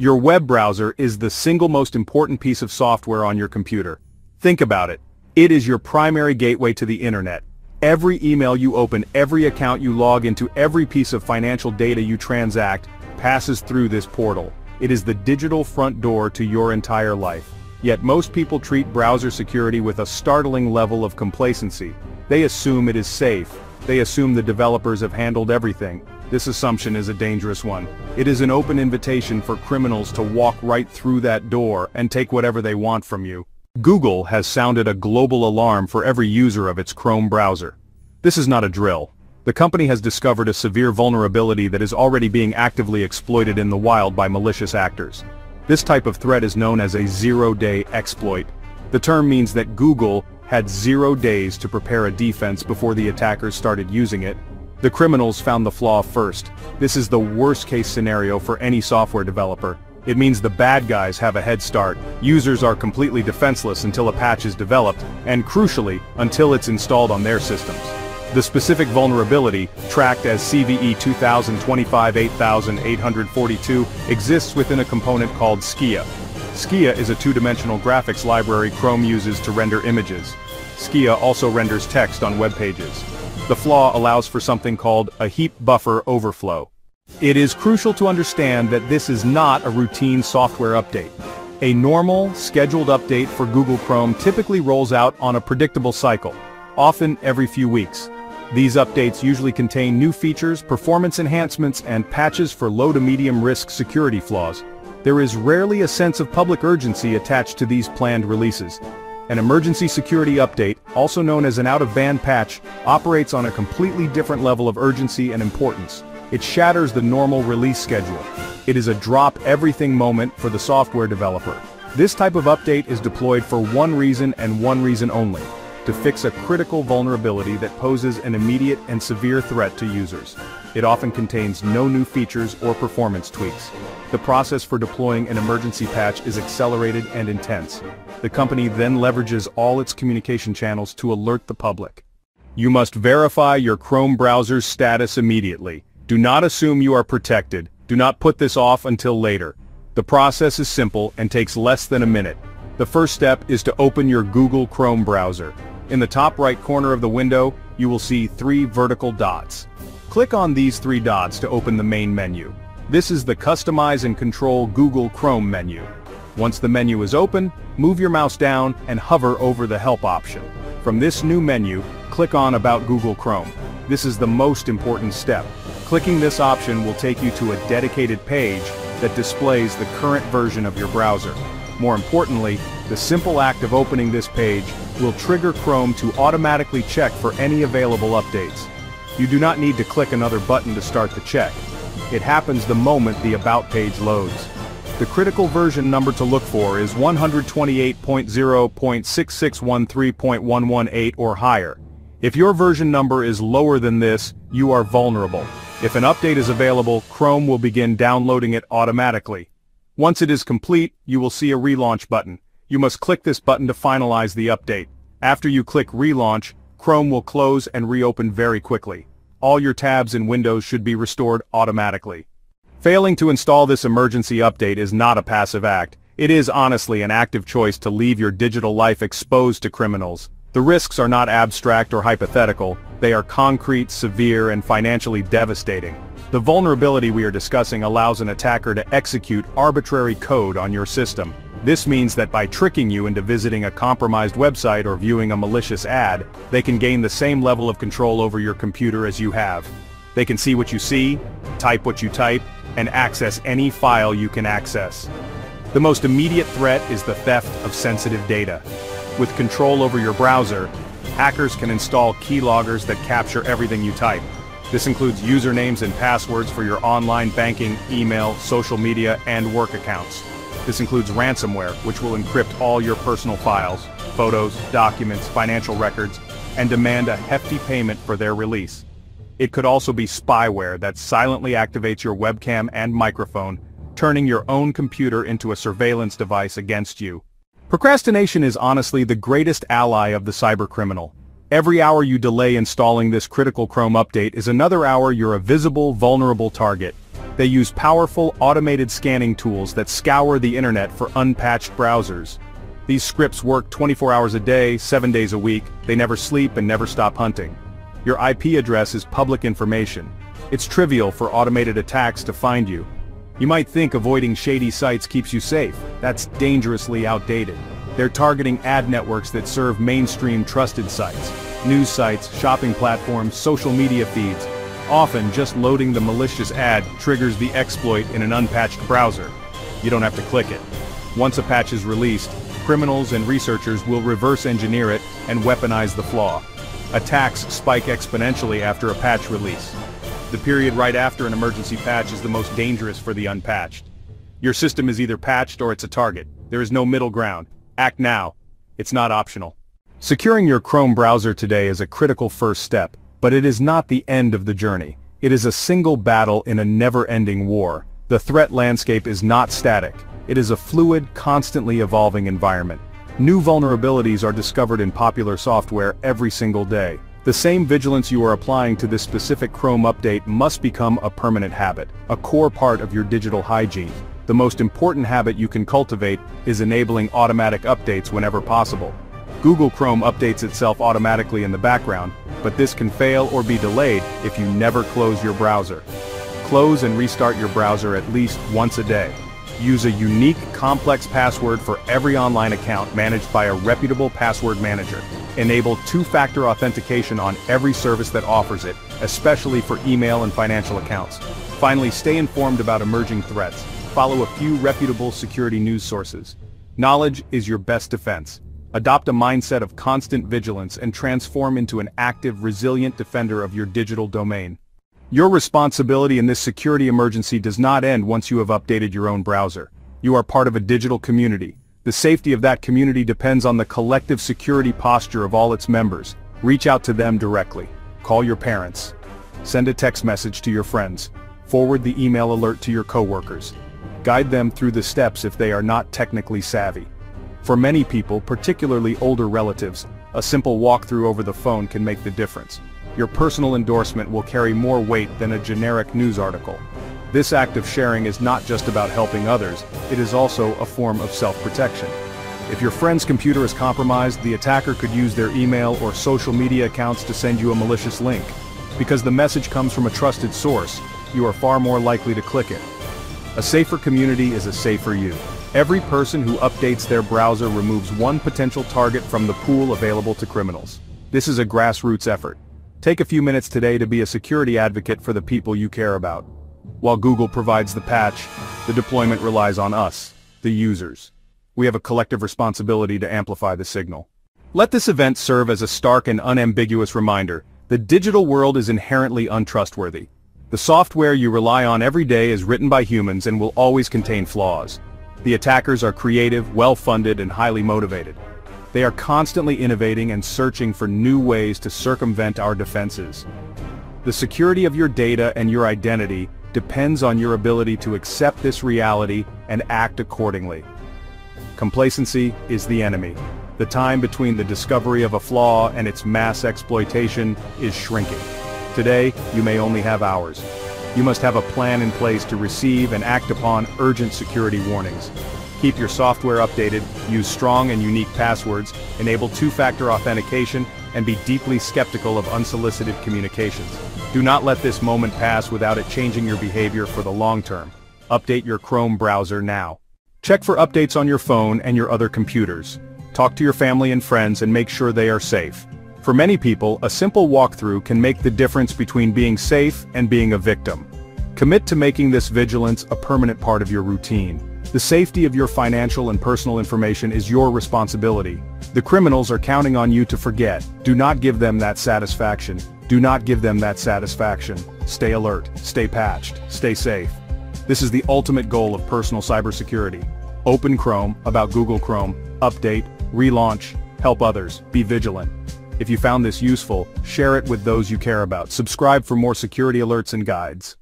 Your web browser is the single most important piece of software on your computer. Think about it. It is your primary gateway to the internet. Every email you open, every account you log into, every piece of financial data you transact, passes through this portal. It is the digital front door to your entire life. Yet most people treat browser security with a startling level of complacency. They assume it is safe. They assume the developers have handled everything. This assumption is a dangerous one. It is an open invitation for criminals to walk right through that door and take whatever they want from you. Google has sounded a global alarm for every user of its Chrome browser. This is not a drill. The company has discovered a severe vulnerability that is already being actively exploited in the wild by malicious actors. This type of threat is known as a zero-day exploit. The term means that Google had zero days to prepare a defense before the attackers started using it, the criminals found the flaw first. This is the worst case scenario for any software developer. It means the bad guys have a head start, users are completely defenseless until a patch is developed, and crucially, until it's installed on their systems. The specific vulnerability, tracked as CVE 2025-8842, exists within a component called Skia. Skia is a two-dimensional graphics library Chrome uses to render images. Skia also renders text on web pages. The flaw allows for something called a heap buffer overflow. It is crucial to understand that this is not a routine software update. A normal, scheduled update for Google Chrome typically rolls out on a predictable cycle, often every few weeks. These updates usually contain new features, performance enhancements, and patches for low to medium risk security flaws. There is rarely a sense of public urgency attached to these planned releases. An emergency security update, also known as an out-of-band patch, operates on a completely different level of urgency and importance. It shatters the normal release schedule. It is a drop-everything moment for the software developer. This type of update is deployed for one reason and one reason only, to fix a critical vulnerability that poses an immediate and severe threat to users. It often contains no new features or performance tweaks. The process for deploying an emergency patch is accelerated and intense. The company then leverages all its communication channels to alert the public. You must verify your Chrome browser's status immediately. Do not assume you are protected. Do not put this off until later. The process is simple and takes less than a minute. The first step is to open your Google Chrome browser. In the top right corner of the window, you will see three vertical dots. Click on these three dots to open the main menu. This is the Customize and Control Google Chrome menu. Once the menu is open, move your mouse down and hover over the Help option. From this new menu, click on About Google Chrome. This is the most important step. Clicking this option will take you to a dedicated page that displays the current version of your browser. More importantly, the simple act of opening this page will trigger Chrome to automatically check for any available updates. You do not need to click another button to start the check. It happens the moment the About page loads. The critical version number to look for is 128.0.6613.118 or higher. If your version number is lower than this, you are vulnerable. If an update is available, Chrome will begin downloading it automatically. Once it is complete, you will see a relaunch button. You must click this button to finalize the update. After you click relaunch, Chrome will close and reopen very quickly all your tabs in Windows should be restored automatically. Failing to install this emergency update is not a passive act. It is honestly an active choice to leave your digital life exposed to criminals. The risks are not abstract or hypothetical, they are concrete, severe, and financially devastating. The vulnerability we are discussing allows an attacker to execute arbitrary code on your system. This means that by tricking you into visiting a compromised website or viewing a malicious ad, they can gain the same level of control over your computer as you have. They can see what you see, type what you type, and access any file you can access. The most immediate threat is the theft of sensitive data. With control over your browser, hackers can install keyloggers that capture everything you type. This includes usernames and passwords for your online banking, email, social media, and work accounts. This includes ransomware, which will encrypt all your personal files, photos, documents, financial records, and demand a hefty payment for their release. It could also be spyware that silently activates your webcam and microphone, turning your own computer into a surveillance device against you. Procrastination is honestly the greatest ally of the cybercriminal. Every hour you delay installing this critical Chrome update is another hour you're a visible, vulnerable target. They use powerful, automated scanning tools that scour the internet for unpatched browsers. These scripts work 24 hours a day, 7 days a week, they never sleep and never stop hunting. Your IP address is public information. It's trivial for automated attacks to find you. You might think avoiding shady sites keeps you safe. That's dangerously outdated. They're targeting ad networks that serve mainstream trusted sites, news sites, shopping platforms, social media feeds. Often, just loading the malicious ad triggers the exploit in an unpatched browser. You don't have to click it. Once a patch is released, criminals and researchers will reverse engineer it and weaponize the flaw. Attacks spike exponentially after a patch release. The period right after an emergency patch is the most dangerous for the unpatched. Your system is either patched or it's a target. There is no middle ground. Act now. It's not optional. Securing your Chrome browser today is a critical first step, but it is not the end of the journey. It is a single battle in a never-ending war. The threat landscape is not static. It is a fluid, constantly evolving environment. New vulnerabilities are discovered in popular software every single day. The same vigilance you are applying to this specific Chrome update must become a permanent habit, a core part of your digital hygiene. The most important habit you can cultivate is enabling automatic updates whenever possible. Google Chrome updates itself automatically in the background, but this can fail or be delayed if you never close your browser. Close and restart your browser at least once a day. Use a unique, complex password for every online account managed by a reputable password manager. Enable two-factor authentication on every service that offers it, especially for email and financial accounts. Finally, stay informed about emerging threats. Follow a few reputable security news sources. Knowledge is your best defense. Adopt a mindset of constant vigilance and transform into an active, resilient defender of your digital domain. Your responsibility in this security emergency does not end once you have updated your own browser. You are part of a digital community. The safety of that community depends on the collective security posture of all its members. Reach out to them directly. Call your parents. Send a text message to your friends. Forward the email alert to your coworkers. Guide them through the steps if they are not technically savvy. For many people, particularly older relatives, a simple walkthrough over the phone can make the difference your personal endorsement will carry more weight than a generic news article. This act of sharing is not just about helping others, it is also a form of self-protection. If your friend's computer is compromised, the attacker could use their email or social media accounts to send you a malicious link. Because the message comes from a trusted source, you are far more likely to click it. A safer community is a safer you. Every person who updates their browser removes one potential target from the pool available to criminals. This is a grassroots effort. Take a few minutes today to be a security advocate for the people you care about. While Google provides the patch, the deployment relies on us, the users. We have a collective responsibility to amplify the signal. Let this event serve as a stark and unambiguous reminder, the digital world is inherently untrustworthy. The software you rely on every day is written by humans and will always contain flaws. The attackers are creative, well-funded, and highly motivated. They are constantly innovating and searching for new ways to circumvent our defenses. The security of your data and your identity depends on your ability to accept this reality and act accordingly. Complacency is the enemy. The time between the discovery of a flaw and its mass exploitation is shrinking. Today, you may only have hours. You must have a plan in place to receive and act upon urgent security warnings. Keep your software updated, use strong and unique passwords, enable two-factor authentication, and be deeply skeptical of unsolicited communications. Do not let this moment pass without it changing your behavior for the long term. Update your Chrome browser now. Check for updates on your phone and your other computers. Talk to your family and friends and make sure they are safe. For many people, a simple walkthrough can make the difference between being safe and being a victim. Commit to making this vigilance a permanent part of your routine. The safety of your financial and personal information is your responsibility. The criminals are counting on you to forget. Do not give them that satisfaction. Do not give them that satisfaction. Stay alert, stay patched, stay safe. This is the ultimate goal of personal cybersecurity. Open Chrome, about Google Chrome, update, relaunch, help others, be vigilant. If you found this useful, share it with those you care about. Subscribe for more security alerts and guides.